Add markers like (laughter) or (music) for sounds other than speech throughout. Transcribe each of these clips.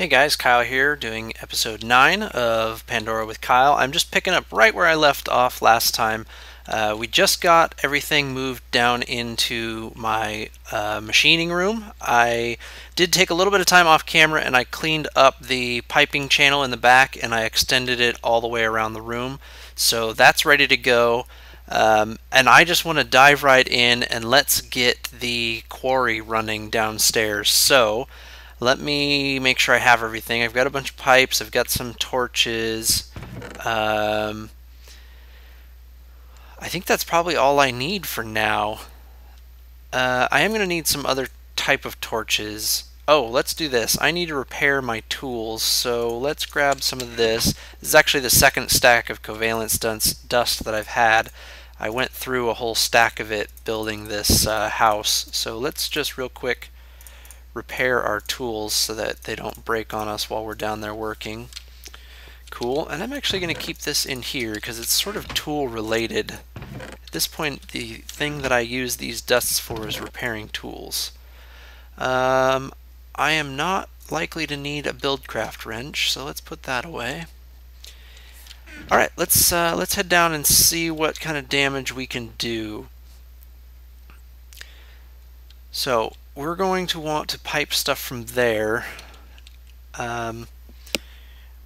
Hey guys, Kyle here doing episode 9 of Pandora with Kyle. I'm just picking up right where I left off last time. Uh, we just got everything moved down into my uh, machining room. I did take a little bit of time off camera and I cleaned up the piping channel in the back and I extended it all the way around the room. So that's ready to go. Um, and I just want to dive right in and let's get the quarry running downstairs. So let me make sure I have everything. I've got a bunch of pipes. I've got some torches. Um, I think that's probably all I need for now. Uh, I am going to need some other type of torches. Oh, let's do this. I need to repair my tools, so let's grab some of this. This is actually the second stack of covalence dust that I've had. I went through a whole stack of it building this uh, house, so let's just real quick repair our tools so that they don't break on us while we're down there working. Cool, and I'm actually going to keep this in here because it's sort of tool related. At this point, the thing that I use these dusts for is repairing tools. Um, I am not likely to need a Buildcraft wrench, so let's put that away. All right, let's uh, let's head down and see what kind of damage we can do. So we're going to want to pipe stuff from there. Um,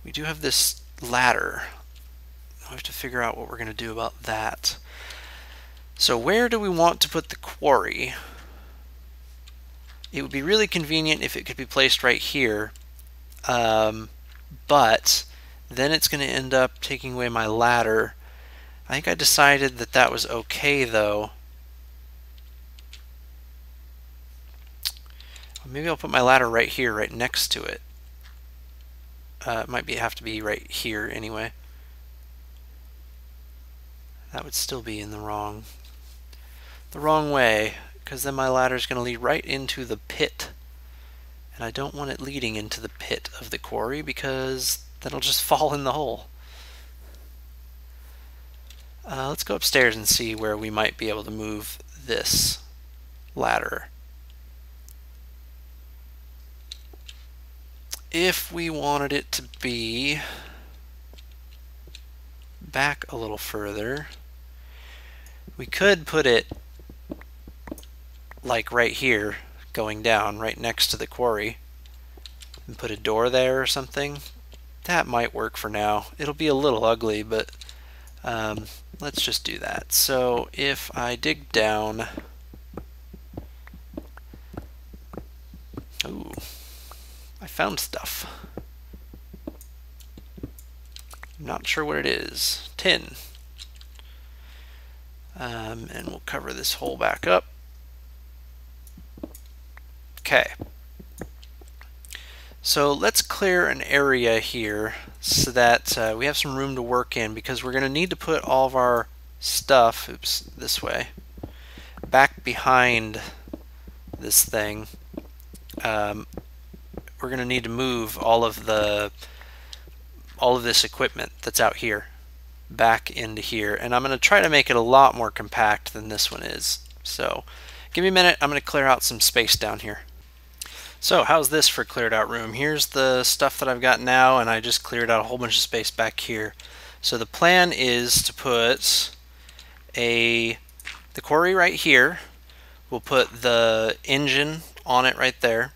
we do have this ladder. I have to figure out what we're going to do about that. So where do we want to put the quarry? It would be really convenient if it could be placed right here, um, but then it's going to end up taking away my ladder. I think I decided that that was okay though. Maybe I'll put my ladder right here, right next to it. Uh, it might be have to be right here anyway. That would still be in the wrong, the wrong way, because then my ladder is going to lead right into the pit. And I don't want it leading into the pit of the quarry because then it'll just (laughs) fall in the hole. Uh, let's go upstairs and see where we might be able to move this ladder. If we wanted it to be back a little further, we could put it like right here, going down, right next to the quarry, and put a door there or something. That might work for now. It'll be a little ugly, but um, let's just do that. So if I dig down, ooh, I found stuff. Not sure what it is. Tin. Um, and we'll cover this hole back up. Okay. So let's clear an area here so that uh, we have some room to work in because we're going to need to put all of our stuff, oops, this way, back behind this thing. Um, we're going to need to move all of the all of this equipment that's out here back into here. And I'm going to try to make it a lot more compact than this one is. So give me a minute. I'm going to clear out some space down here. So how's this for cleared out room? Here's the stuff that I've got now and I just cleared out a whole bunch of space back here. So the plan is to put a the quarry right here. We'll put the engine on it right there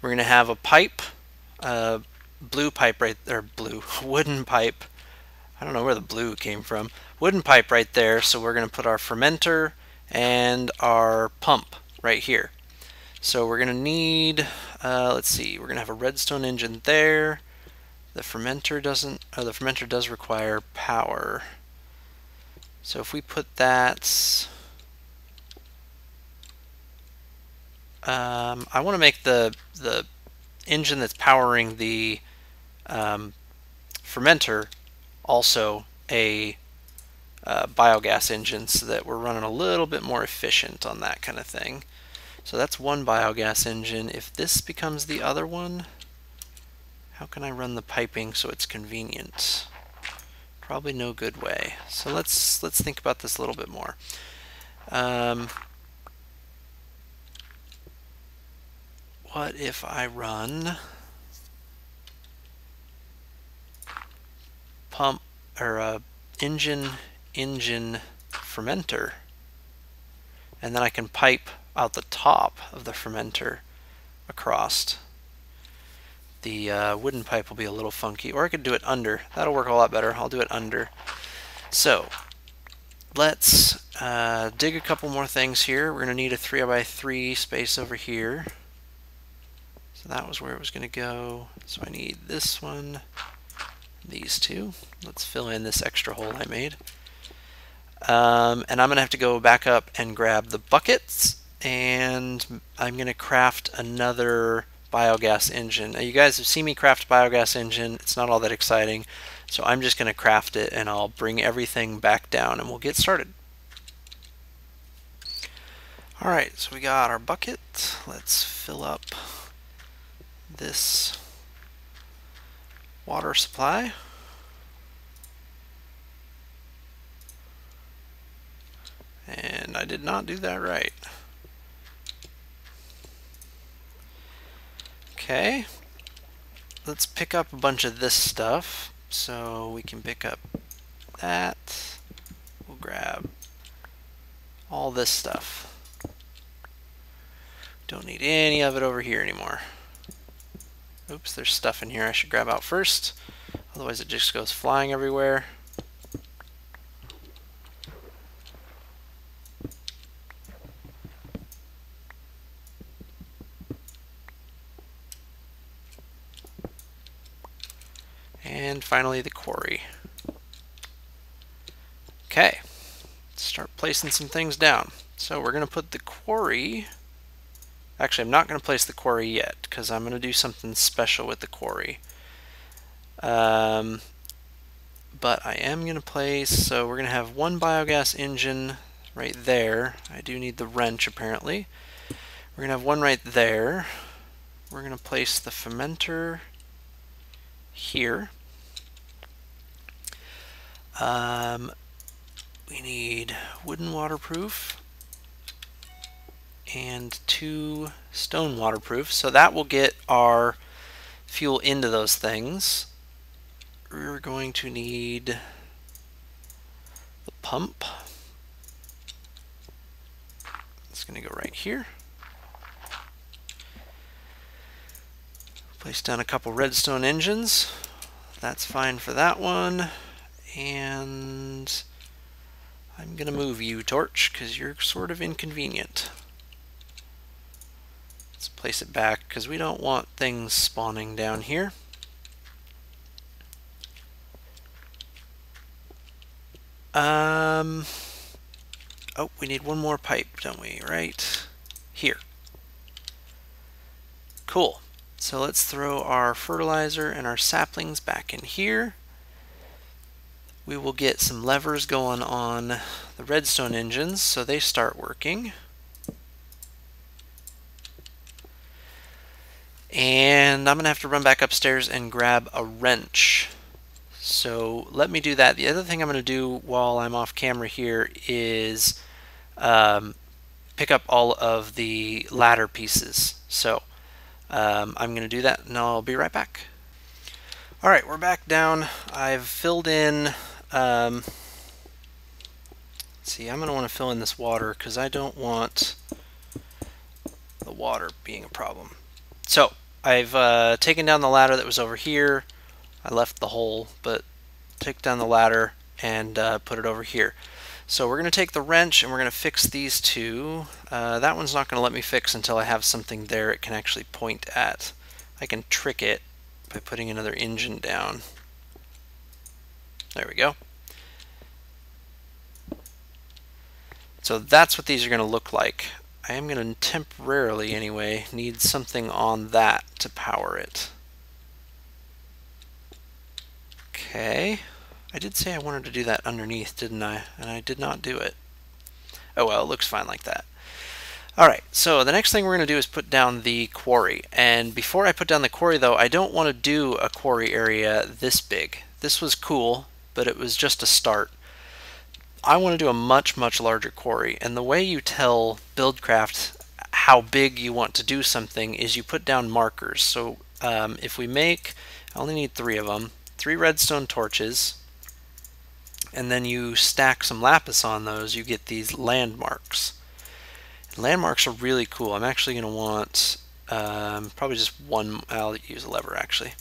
we're going to have a pipe, a blue pipe right there, blue, (laughs) wooden pipe. I don't know where the blue came from. Wooden pipe right there, so we're going to put our fermenter and our pump right here. So we're going to need, uh, let's see, we're going to have a redstone engine there. The fermenter doesn't, oh, the fermenter does require power. So if we put that, Um, I want to make the the engine that's powering the um, fermenter also a uh, biogas engine so that we're running a little bit more efficient on that kind of thing. So that's one biogas engine. If this becomes the other one, how can I run the piping so it's convenient? Probably no good way. So let's let's think about this a little bit more. Um, what if I run? Pump or a engine engine fermenter. And then I can pipe out the top of the fermenter across. The uh, wooden pipe will be a little funky or I could do it under. That'll work a lot better. I'll do it under. So let's uh, dig a couple more things here. We're gonna need a 3 by 3 space over here. That was where it was going to go. So I need this one, these two. Let's fill in this extra hole I made. Um, and I'm going to have to go back up and grab the buckets and I'm going to craft another biogas engine. Now you guys have seen me craft biogas engine. It's not all that exciting. So I'm just going to craft it and I'll bring everything back down and we'll get started. Alright, so we got our bucket. Let's fill up this water supply. And I did not do that right. Okay. Let's pick up a bunch of this stuff. So we can pick up that. We'll grab all this stuff. Don't need any of it over here anymore. Oops, there's stuff in here I should grab out first. Otherwise it just goes flying everywhere. And finally the quarry. Okay, let's start placing some things down. So we're going to put the quarry, actually I'm not going to place the quarry yet because I'm going to do something special with the quarry. Um, but I am going to place, so we're going to have one biogas engine right there. I do need the wrench apparently. We're going to have one right there. We're going to place the fermenter here. Um, we need wooden waterproof and two stone waterproof. So that will get our fuel into those things. We're going to need the pump. It's going to go right here. Place down a couple redstone engines. That's fine for that one and I'm going to move you, Torch, because you're sort of inconvenient. Let's place it back because we don't want things spawning down here. Um, oh, we need one more pipe, don't we? Right here. Cool. So let's throw our fertilizer and our saplings back in here we will get some levers going on the redstone engines so they start working. And I'm going to have to run back upstairs and grab a wrench. So let me do that. The other thing I'm going to do while I'm off camera here is um, pick up all of the ladder pieces. So um, I'm going to do that and I'll be right back. Alright, we're back down. I've filled in um, see, I'm going to want to fill in this water because I don't want the water being a problem. So, I've uh, taken down the ladder that was over here. I left the hole, but take down the ladder and uh, put it over here. So we're going to take the wrench and we're going to fix these two. Uh, that one's not going to let me fix until I have something there it can actually point at. I can trick it by putting another engine down. There we go. So that's what these are going to look like. I am going to temporarily, anyway, need something on that to power it. Okay. I did say I wanted to do that underneath, didn't I? And I did not do it. Oh well, it looks fine like that. Alright, so the next thing we're going to do is put down the quarry. And before I put down the quarry, though, I don't want to do a quarry area this big. This was cool, but it was just a start. I want to do a much, much larger quarry, and the way you tell Buildcraft how big you want to do something is you put down markers. So um, if we make, I only need three of them, three redstone torches, and then you stack some lapis on those, you get these landmarks. Landmarks are really cool. I'm actually going to want um, probably just one, I'll use a lever actually.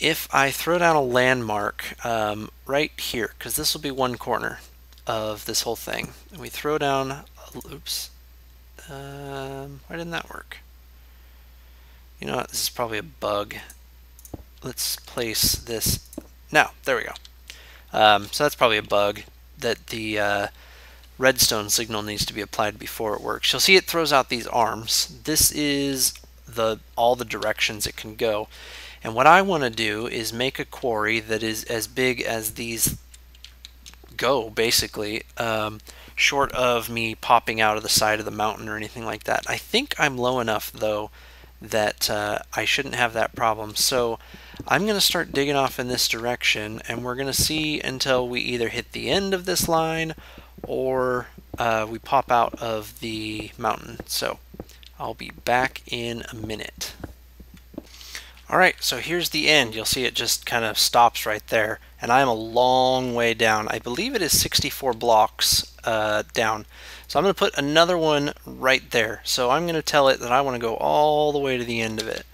If I throw down a landmark um, right here, because this will be one corner of this whole thing, and we throw down, oops, um, why didn't that work? You know what, this is probably a bug. Let's place this, now, there we go. Um, so that's probably a bug that the uh, redstone signal needs to be applied before it works. You'll see it throws out these arms. This is the all the directions it can go. And what I want to do is make a quarry that is as big as these go, basically, um, short of me popping out of the side of the mountain or anything like that. I think I'm low enough, though, that uh, I shouldn't have that problem. So I'm going to start digging off in this direction, and we're going to see until we either hit the end of this line or uh, we pop out of the mountain. So I'll be back in a minute. Alright, so here's the end. You'll see it just kind of stops right there. And I'm a long way down. I believe it is 64 blocks uh, down. So I'm going to put another one right there. So I'm going to tell it that I want to go all the way to the end of it.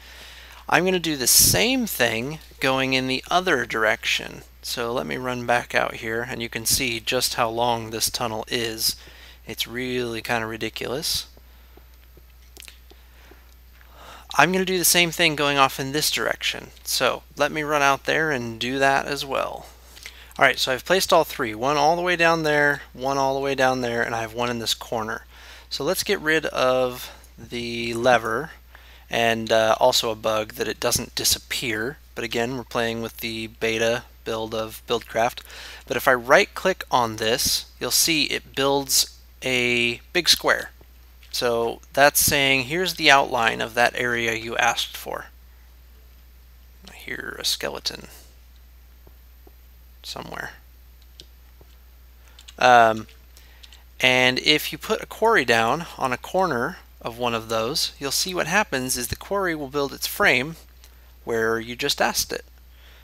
I'm going to do the same thing going in the other direction. So let me run back out here and you can see just how long this tunnel is. It's really kind of ridiculous. I'm going to do the same thing going off in this direction. So let me run out there and do that as well. Alright, so I've placed all three. One all the way down there, one all the way down there, and I have one in this corner. So let's get rid of the lever and uh, also a bug that it doesn't disappear. But again, we're playing with the beta build of Buildcraft. But if I right click on this, you'll see it builds a big square. So that's saying here's the outline of that area you asked for. I hear a skeleton somewhere. Um, and if you put a quarry down on a corner of one of those, you'll see what happens is the quarry will build its frame where you just asked it.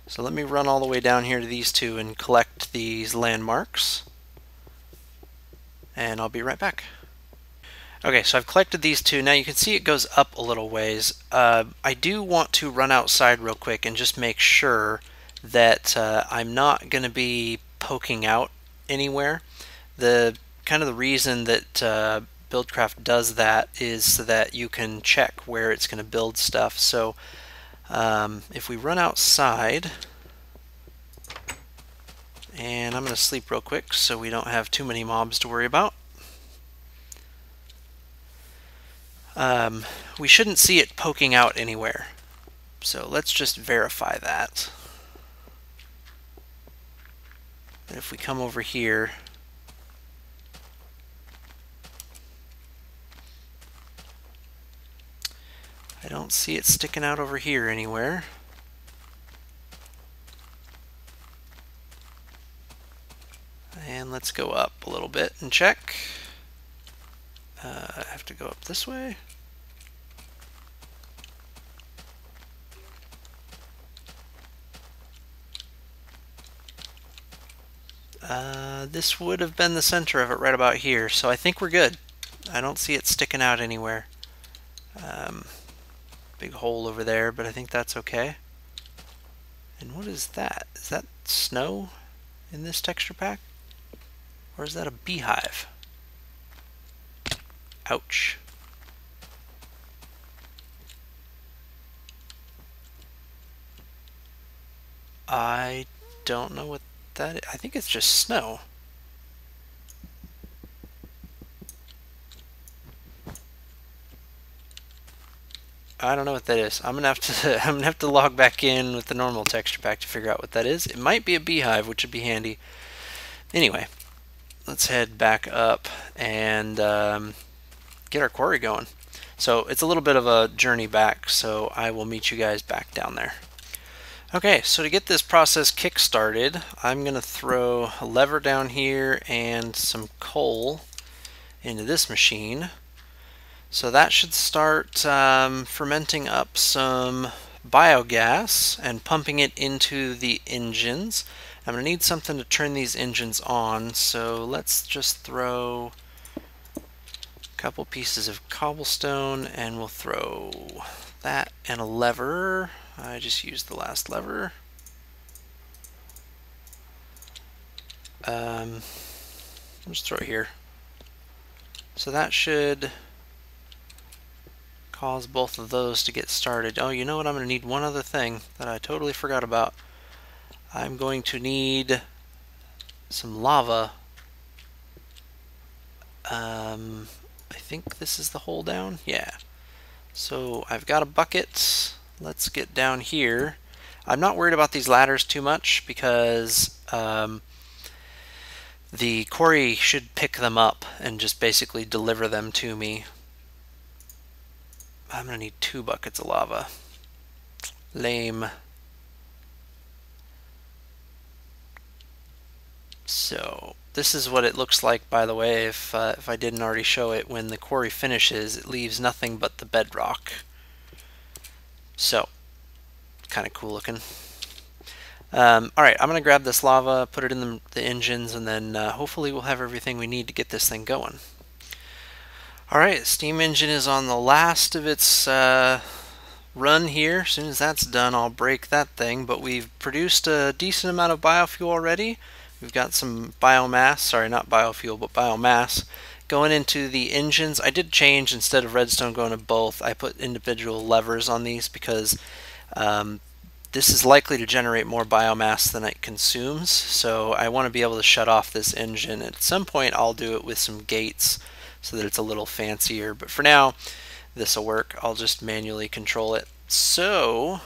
So let me run all the way down here to these two and collect these landmarks. And I'll be right back. Okay, so I've collected these two. Now you can see it goes up a little ways. Uh, I do want to run outside real quick and just make sure that uh, I'm not going to be poking out anywhere. The kind of the reason that uh, Buildcraft does that is so that you can check where it's going to build stuff. So um, if we run outside, and I'm going to sleep real quick so we don't have too many mobs to worry about. Um, we shouldn't see it poking out anywhere. So let's just verify that. And if we come over here, I don't see it sticking out over here anywhere. And let's go up a little bit and check. Uh, I have to go up this way. Uh, this would have been the center of it right about here, so I think we're good. I don't see it sticking out anywhere. Um, big hole over there, but I think that's okay. And what is that? Is that snow in this texture pack? Or is that a beehive? Ouch. I don't know what that is. I think it's just snow. I don't know what that is. I'm gonna have to (laughs) I'm gonna have to log back in with the normal texture pack to figure out what that is. It might be a beehive, which would be handy. Anyway, let's head back up and um, get our quarry going. So it's a little bit of a journey back, so I will meet you guys back down there. Okay, so to get this process kick-started, I'm going to throw a lever down here and some coal into this machine. So that should start um, fermenting up some biogas and pumping it into the engines. I'm going to need something to turn these engines on, so let's just throw couple pieces of cobblestone and we'll throw that and a lever. I just used the last lever. Um, just throw it here. So that should cause both of those to get started. Oh, you know what? I'm going to need one other thing that I totally forgot about. I'm going to need some lava. Um, I think this is the hole down. Yeah. So I've got a bucket. Let's get down here. I'm not worried about these ladders too much because um, the quarry should pick them up and just basically deliver them to me. I'm going to need two buckets of lava. Lame. So this is what it looks like, by the way, if, uh, if I didn't already show it. When the quarry finishes, it leaves nothing but the bedrock. So, kind of cool looking. Um, Alright, I'm going to grab this lava, put it in the, the engines, and then uh, hopefully we'll have everything we need to get this thing going. Alright, steam engine is on the last of its uh, run here. As soon as that's done, I'll break that thing, but we've produced a decent amount of biofuel already. We've got some biomass, sorry, not biofuel, but biomass going into the engines. I did change instead of redstone going to both. I put individual levers on these because um, this is likely to generate more biomass than it consumes. So I want to be able to shut off this engine. At some point, I'll do it with some gates so that it's a little fancier. But for now, this will work. I'll just manually control it. So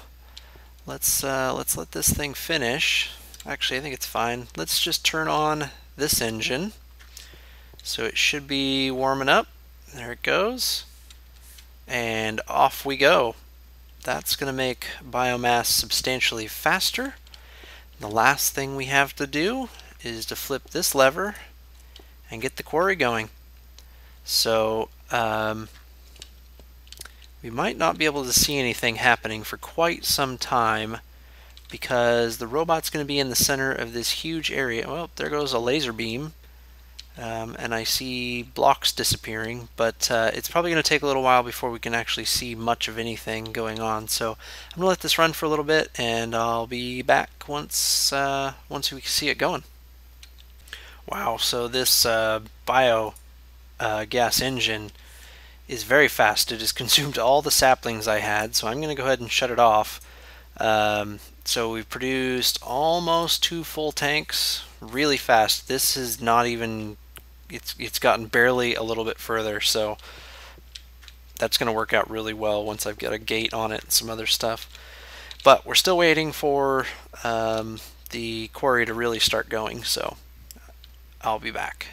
let's uh, let's let this thing finish. Actually, I think it's fine. Let's just turn on this engine. So it should be warming up. There it goes. And off we go. That's going to make biomass substantially faster. The last thing we have to do is to flip this lever and get the quarry going. So um, we might not be able to see anything happening for quite some time because the robot's going to be in the center of this huge area. Well, there goes a laser beam. Um, and I see blocks disappearing, but uh, it's probably going to take a little while before we can actually see much of anything going on. So I'm going to let this run for a little bit, and I'll be back once uh, once we see it going. Wow, so this uh, bio uh, gas engine is very fast. It has (laughs) consumed all the saplings I had, so I'm going to go ahead and shut it off. Um, so we've produced almost two full tanks really fast. This is not even, it's, it's gotten barely a little bit further, so that's going to work out really well once I've got a gate on it and some other stuff. But we're still waiting for um, the quarry to really start going, so I'll be back.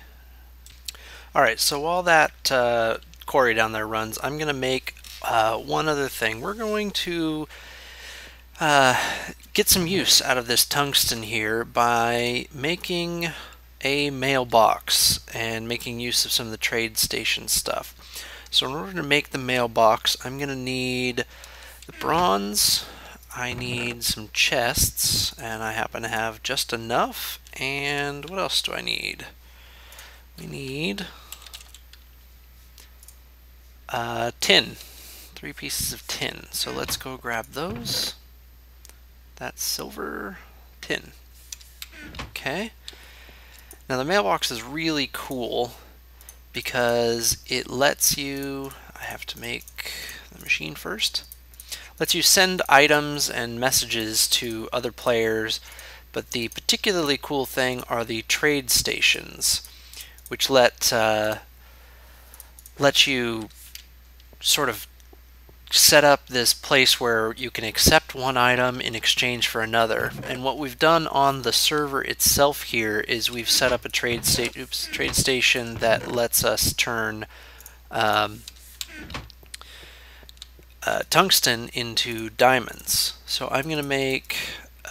Alright, so while that uh, quarry down there runs, I'm going to make uh, one other thing. We're going to uh, get some use out of this tungsten here by making a mailbox and making use of some of the trade station stuff. So in order to make the mailbox, I'm going to need the bronze, I need some chests, and I happen to have just enough. And what else do I need? We need uh, tin. Three pieces of tin. So let's go grab those. That's silver tin. Okay. Now the mailbox is really cool because it lets you, I have to make the machine first, lets you send items and messages to other players, but the particularly cool thing are the trade stations, which let uh, let you sort of set up this place where you can accept one item in exchange for another. And what we've done on the server itself here is we've set up a trade, sta oops, trade station that lets us turn um, uh, tungsten into diamonds. So I'm going to make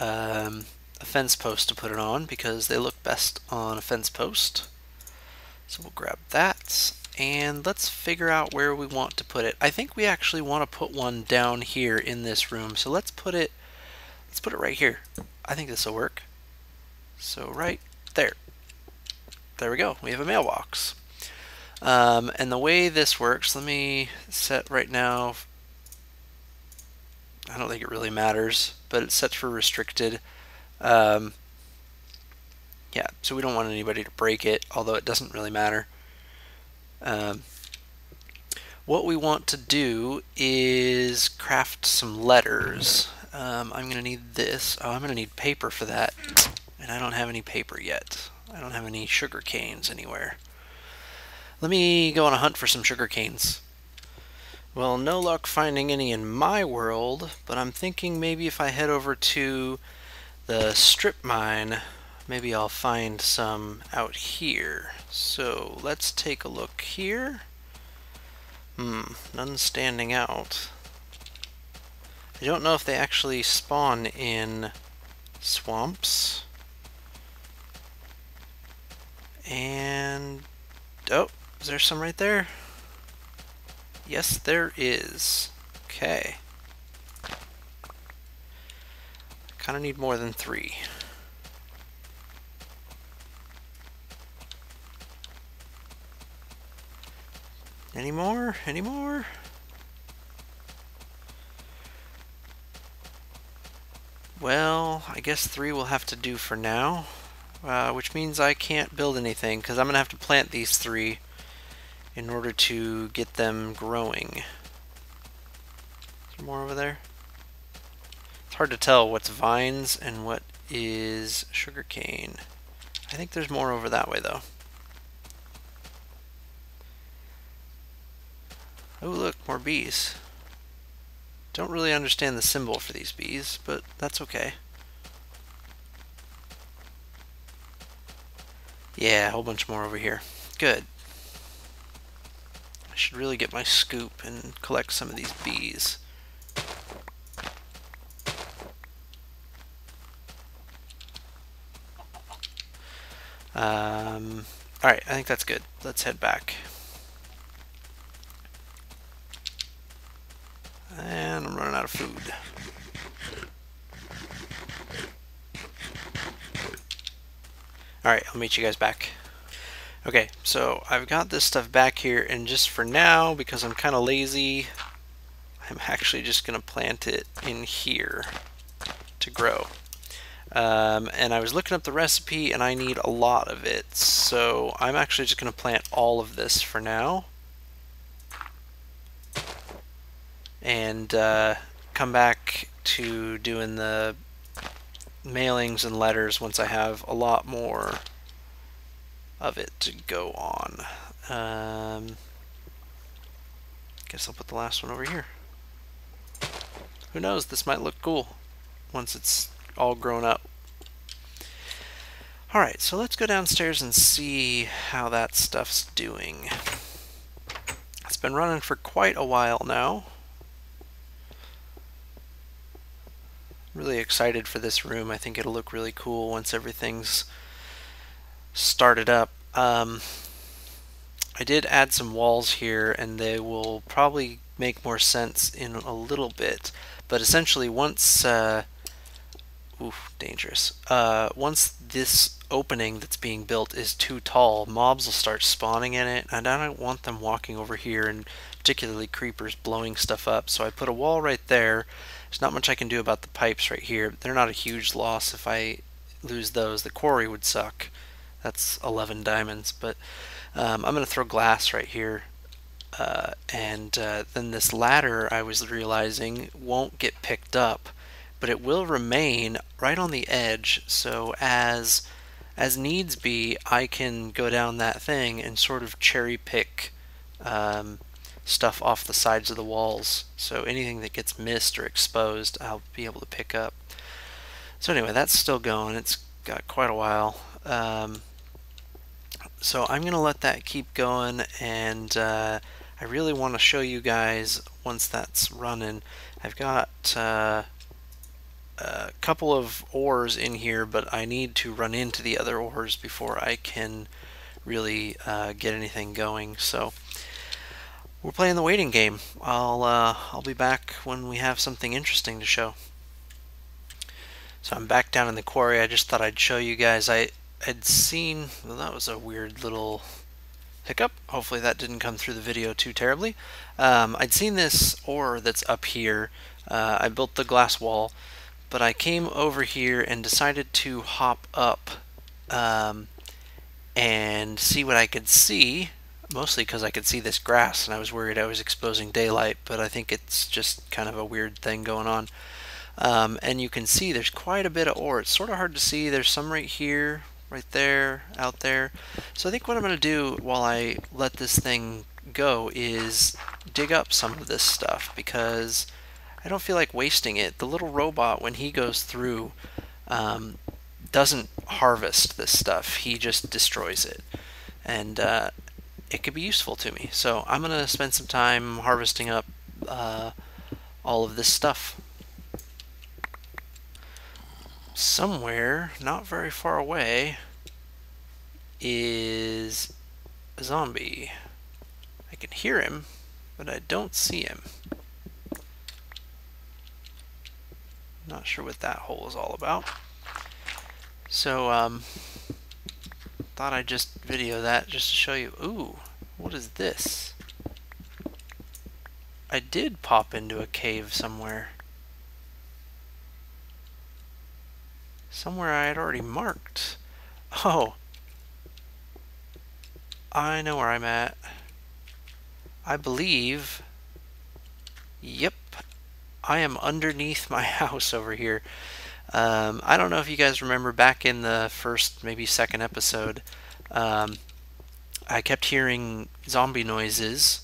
um, a fence post to put it on because they look best on a fence post. So we'll grab that and let's figure out where we want to put it. I think we actually want to put one down here in this room. So let's put it let's put it right here. I think this will work. So right there. There we go. We have a mailbox. Um, and the way this works, let me set right now, I don't think it really matters, but it's set for restricted. Um, yeah, so we don't want anybody to break it, although it doesn't really matter. Um, what we want to do is craft some letters. Um, I'm going to need this. Oh, I'm going to need paper for that. And I don't have any paper yet. I don't have any sugar canes anywhere. Let me go on a hunt for some sugar canes. Well, no luck finding any in my world, but I'm thinking maybe if I head over to the strip mine, maybe I'll find some out here. So let's take a look here. Hmm, none standing out. I don't know if they actually spawn in swamps. And, oh, is there some right there? Yes, there is. Okay. I kind of need more than three. Any more? Any more? Well, I guess three will have to do for now, uh, which means I can't build anything because I'm going to have to plant these three in order to get them growing. Is more over there? It's hard to tell what's vines and what is sugarcane. I think there's more over that way though. Oh look, more bees. Don't really understand the symbol for these bees, but that's okay. Yeah, a whole bunch more over here. Good. I should really get my scoop and collect some of these bees. Um, Alright, I think that's good. Let's head back. And I'm running out of food. Alright, I'll meet you guys back. Okay, so I've got this stuff back here, and just for now, because I'm kind of lazy, I'm actually just going to plant it in here to grow. Um, and I was looking up the recipe, and I need a lot of it, so I'm actually just going to plant all of this for now. and uh, come back to doing the mailings and letters once I have a lot more of it to go on. Um, guess I'll put the last one over here. Who knows, this might look cool once it's all grown up. Alright, so let's go downstairs and see how that stuff's doing. It's been running for quite a while now. Really excited for this room. I think it'll look really cool once everything's started up. Um, I did add some walls here and they will probably make more sense in a little bit. But essentially once, uh, oof, dangerous. Uh, once this opening that's being built is too tall, mobs will start spawning in it and I don't want them walking over here and particularly creepers blowing stuff up. So I put a wall right there there's not much I can do about the pipes right here. They're not a huge loss if I lose those. The quarry would suck. That's 11 diamonds. But um, I'm going to throw glass right here. Uh, and uh, then this ladder, I was realizing, won't get picked up. But it will remain right on the edge. So as as needs be, I can go down that thing and sort of cherry pick um, stuff off the sides of the walls. So anything that gets missed or exposed, I'll be able to pick up. So anyway, that's still going. It's got quite a while. Um, so I'm going to let that keep going and uh, I really want to show you guys once that's running. I've got uh, a couple of ores in here but I need to run into the other ores before I can really uh, get anything going. So we're playing the waiting game. I'll uh, I'll be back when we have something interesting to show. So I'm back down in the quarry. I just thought I'd show you guys. I had seen, well, that was a weird little hiccup. Hopefully that didn't come through the video too terribly. Um, I'd seen this ore that's up here. Uh, I built the glass wall, but I came over here and decided to hop up um, and see what I could see. Mostly because I could see this grass and I was worried I was exposing daylight, but I think it's just kind of a weird thing going on. Um, and you can see there's quite a bit of ore. It's sort of hard to see. There's some right here, right there, out there. So I think what I'm going to do while I let this thing go is dig up some of this stuff because I don't feel like wasting it. The little robot, when he goes through, um, doesn't harvest this stuff. He just destroys it. And uh, it could be useful to me. So I'm going to spend some time harvesting up uh, all of this stuff. Somewhere, not very far away, is a zombie. I can hear him, but I don't see him. Not sure what that hole is all about. So, um, thought I'd just video that just to show you. Ooh, what is this? I did pop into a cave somewhere. Somewhere I had already marked. Oh, I know where I'm at. I believe, yep, I am underneath my (laughs) house over here. Um, I don't know if you guys remember back in the first, maybe second episode, um, I kept hearing zombie noises,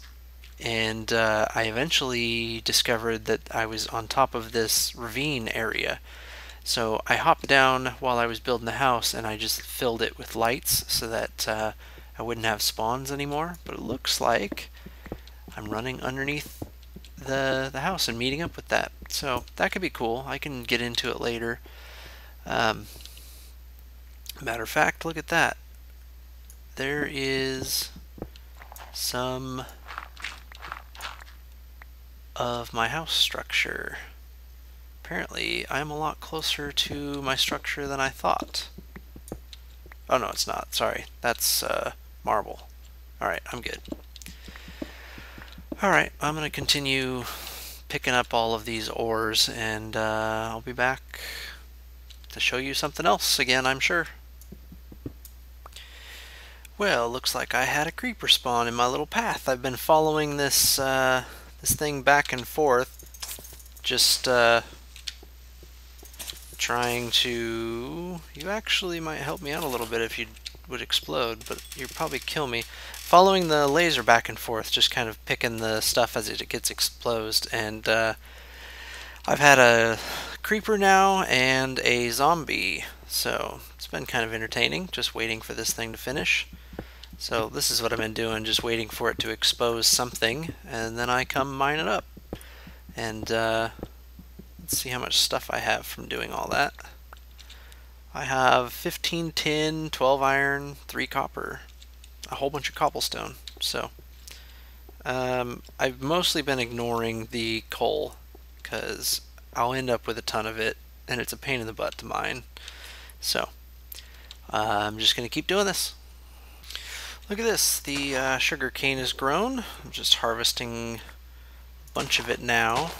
and uh, I eventually discovered that I was on top of this ravine area. So I hopped down while I was building the house, and I just filled it with lights so that uh, I wouldn't have spawns anymore, but it looks like I'm running underneath the, the house and meeting up with that. So that could be cool. I can get into it later. Um, matter of fact, look at that. There is some of my house structure. Apparently, I'm a lot closer to my structure than I thought. Oh no, it's not. Sorry. That's uh, marble. Alright, I'm good. Alright, I'm going to continue picking up all of these ores, and uh, I'll be back to show you something else again, I'm sure. Well, looks like I had a creeper spawn in my little path. I've been following this uh, this thing back and forth, just uh, trying to... You actually might help me out a little bit if you would explode, but you'd probably kill me. Following the laser back and forth, just kind of picking the stuff as it gets exposed, and uh, I've had a creeper now and a zombie, so it's been kind of entertaining, just waiting for this thing to finish. So this is what I've been doing, just waiting for it to expose something, and then I come mine it up. And uh, let's see how much stuff I have from doing all that. I have 15 tin, 12 iron, 3 copper, a whole bunch of cobblestone. So um, I've mostly been ignoring the coal because I'll end up with a ton of it and it's a pain in the butt to mine. So uh, I'm just going to keep doing this. Look at this, the uh, sugar cane is grown. I'm just harvesting a bunch of it now.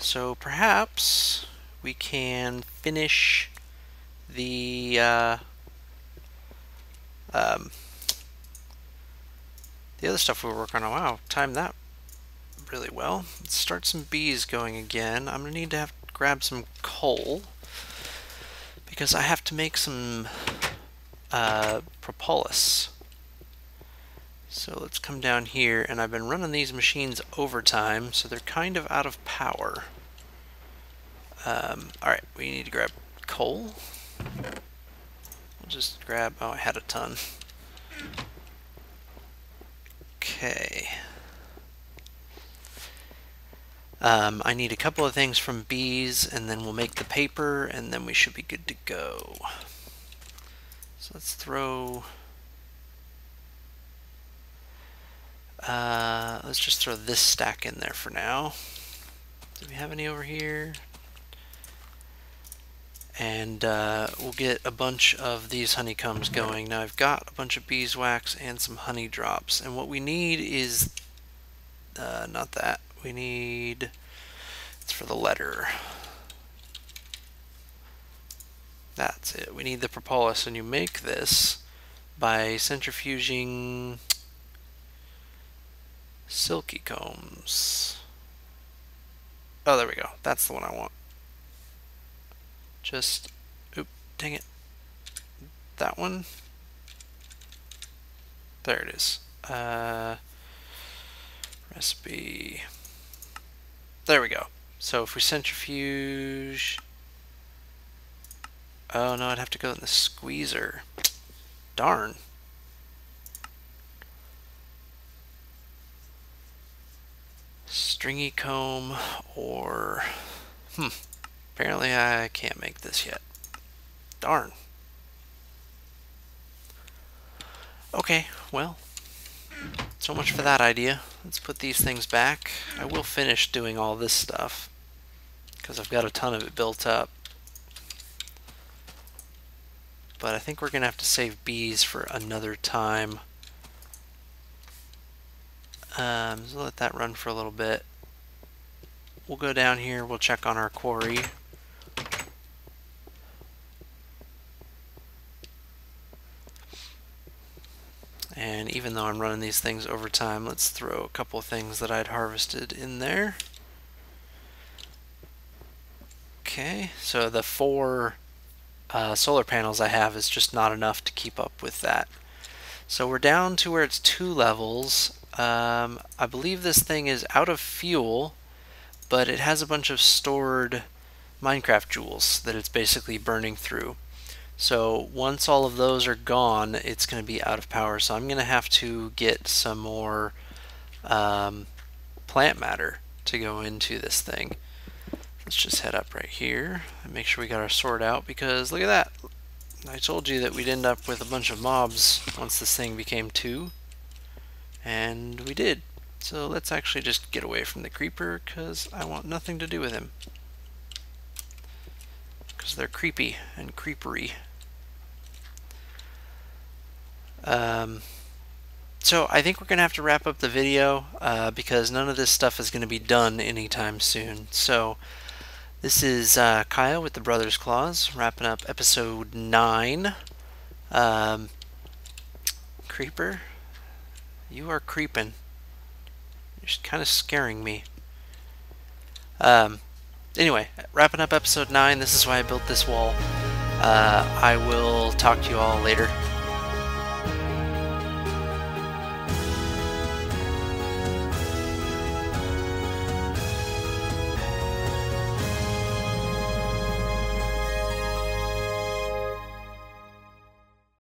So perhaps we can finish the uh, um, the other stuff we were working on. Wow, time that really well. Let's start some bees going again. I'm gonna need to have grab some coal because I have to make some uh, propolis. So let's come down here, and I've been running these machines overtime, so they're kind of out of power. Um, Alright, we need to grab coal. We'll just grab, oh, I had a ton. Okay. Um, I need a couple of things from bees, and then we'll make the paper, and then we should be good to go. So let's throw... Uh, let's just throw this stack in there for now. Do we have any over here? And uh, we'll get a bunch of these honeycombs going. Now I've got a bunch of beeswax and some honey drops, and what we need is uh, not that. We need it's for the letter. That's it. We need the propolis, and you make this by centrifuging silky combs. Oh, there we go. That's the one I want. Just, oop, dang it. That one. There it is. Uh, recipe. There we go. So if we centrifuge... Oh no, I'd have to go in the squeezer. Darn. Stringy comb or... Hmm. Apparently I can't make this yet. Darn. Okay, well, so much for that idea. Let's put these things back. I will finish doing all this stuff because I've got a ton of it built up. But I think we're going to have to save bees for another time. Um, so let that run for a little bit. We'll go down here, we'll check on our quarry. And even though I'm running these things over time, let's throw a couple of things that I'd harvested in there. Okay, so the four uh, solar panels I have is just not enough to keep up with that. So we're down to where it's two levels. Um, I believe this thing is out of fuel, but it has a bunch of stored Minecraft joules that it's basically burning through. So once all of those are gone, it's going to be out of power. So I'm going to have to get some more um, plant matter to go into this thing. Let's just head up right here and make sure we got our sword out because look at that. I told you that we'd end up with a bunch of mobs once this thing became two. And we did. So let's actually just get away from the creeper because I want nothing to do with him. Because they're creepy and creepery. Um, so I think we're going to have to wrap up the video uh, because none of this stuff is going to be done anytime soon. So this is uh, Kyle with the Brothers Klaus wrapping up episode 9. Um, creeper, you are creeping. You're kind of scaring me. Um, anyway, wrapping up episode 9. This is why I built this wall. Uh, I will talk to you all later.